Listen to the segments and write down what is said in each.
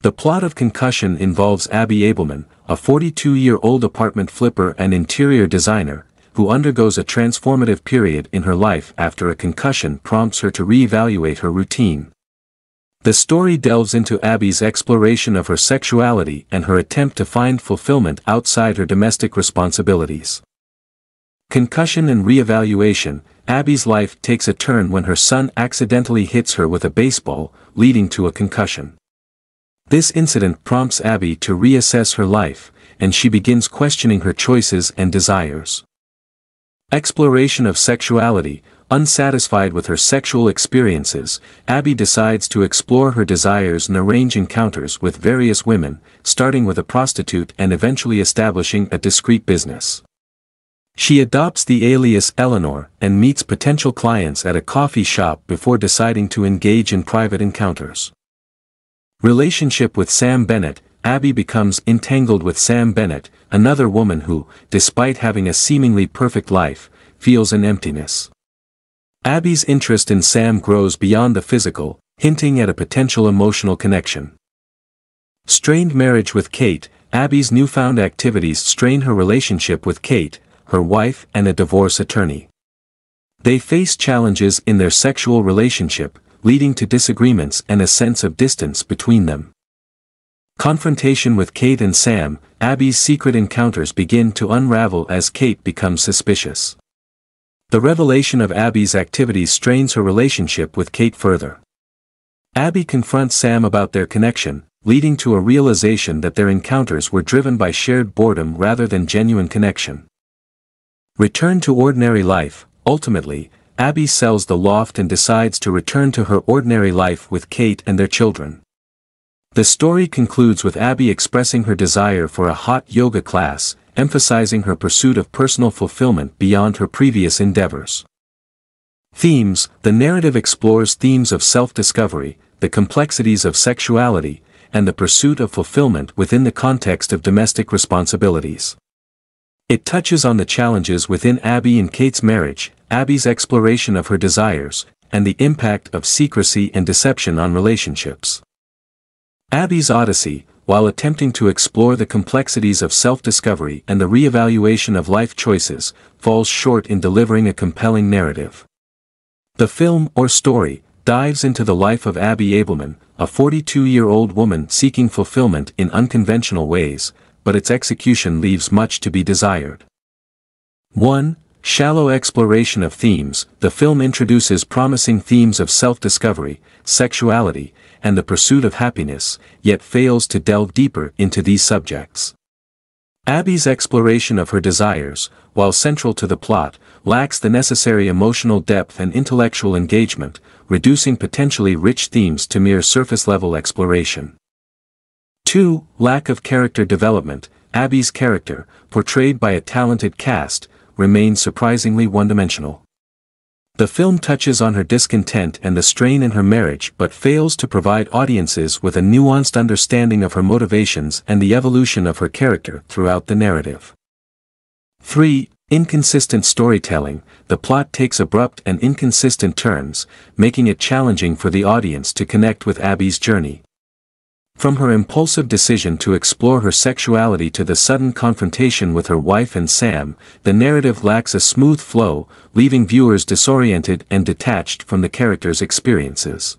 The plot of Concussion involves Abby Abelman, a 42-year-old apartment flipper and interior designer, who undergoes a transformative period in her life after a concussion prompts her to re-evaluate her routine. The story delves into Abby's exploration of her sexuality and her attempt to find fulfillment outside her domestic responsibilities. Concussion and re-evaluation, Abby's life takes a turn when her son accidentally hits her with a baseball, leading to a concussion. This incident prompts Abby to reassess her life, and she begins questioning her choices and desires. Exploration of sexuality, unsatisfied with her sexual experiences, Abby decides to explore her desires and arrange encounters with various women, starting with a prostitute and eventually establishing a discreet business. She adopts the alias Eleanor and meets potential clients at a coffee shop before deciding to engage in private encounters. Relationship with Sam Bennett, Abby becomes entangled with Sam Bennett, another woman who, despite having a seemingly perfect life, feels an emptiness. Abby's interest in Sam grows beyond the physical, hinting at a potential emotional connection. Strained marriage with Kate, Abby's newfound activities strain her relationship with Kate, her wife and a divorce attorney. They face challenges in their sexual relationship, leading to disagreements and a sense of distance between them. Confrontation with Kate and Sam, Abby's secret encounters begin to unravel as Kate becomes suspicious. The revelation of Abby's activities strains her relationship with Kate further. Abby confronts Sam about their connection, leading to a realization that their encounters were driven by shared boredom rather than genuine connection. Return to ordinary life, ultimately, Abby sells the loft and decides to return to her ordinary life with Kate and their children. The story concludes with Abby expressing her desire for a hot yoga class, emphasizing her pursuit of personal fulfillment beyond her previous endeavors. Themes The narrative explores themes of self-discovery, the complexities of sexuality, and the pursuit of fulfillment within the context of domestic responsibilities. It touches on the challenges within Abby and Kate's marriage, Abby's exploration of her desires, and the impact of secrecy and deception on relationships. Abby's Odyssey, while attempting to explore the complexities of self-discovery and the re-evaluation of life choices, falls short in delivering a compelling narrative. The film or story dives into the life of Abby Abelman, a 42-year-old woman seeking fulfillment in unconventional ways, but its execution leaves much to be desired. 1. Shallow exploration of themes, the film introduces promising themes of self-discovery, sexuality, and the pursuit of happiness, yet fails to delve deeper into these subjects. Abby's exploration of her desires, while central to the plot, lacks the necessary emotional depth and intellectual engagement, reducing potentially rich themes to mere surface-level exploration. 2. Lack of character development, Abby's character, portrayed by a talented cast, remains surprisingly one-dimensional. The film touches on her discontent and the strain in her marriage but fails to provide audiences with a nuanced understanding of her motivations and the evolution of her character throughout the narrative. 3. Inconsistent storytelling, the plot takes abrupt and inconsistent turns, making it challenging for the audience to connect with Abby's journey. From her impulsive decision to explore her sexuality to the sudden confrontation with her wife and Sam, the narrative lacks a smooth flow, leaving viewers disoriented and detached from the characters' experiences.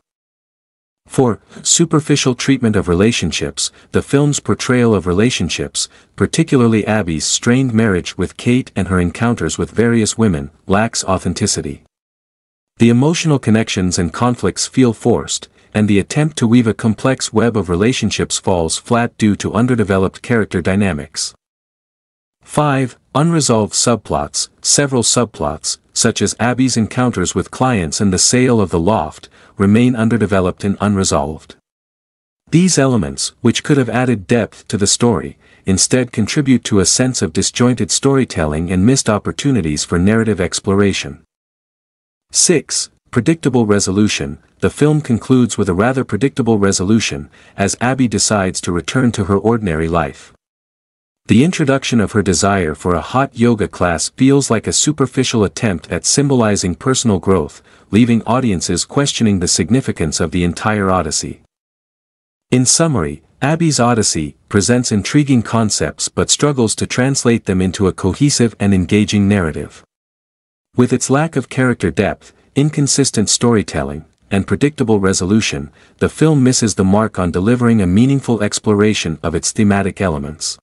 4. Superficial treatment of relationships, the film's portrayal of relationships, particularly Abby's strained marriage with Kate and her encounters with various women, lacks authenticity. The emotional connections and conflicts feel forced, and the attempt to weave a complex web of relationships falls flat due to underdeveloped character dynamics. 5. Unresolved subplots, several subplots, such as Abby's encounters with clients and the sale of the loft, remain underdeveloped and unresolved. These elements, which could have added depth to the story, instead contribute to a sense of disjointed storytelling and missed opportunities for narrative exploration. 6. Predictable resolution, the film concludes with a rather predictable resolution, as Abby decides to return to her ordinary life. The introduction of her desire for a hot yoga class feels like a superficial attempt at symbolizing personal growth, leaving audiences questioning the significance of the entire Odyssey. In summary, Abby's Odyssey presents intriguing concepts but struggles to translate them into a cohesive and engaging narrative. With its lack of character depth, inconsistent storytelling, and predictable resolution, the film misses the mark on delivering a meaningful exploration of its thematic elements.